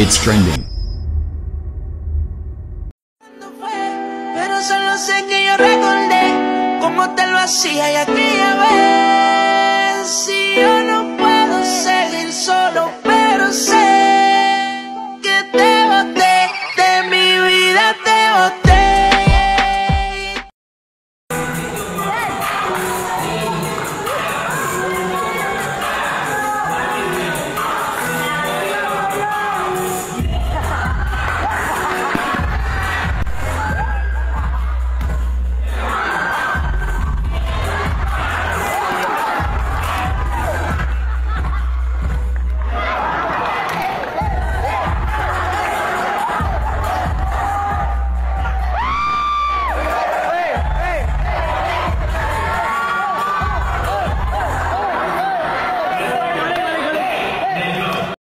It's trending. Pero solo sé que yo recordé cómo te lo hacía y aquella vez.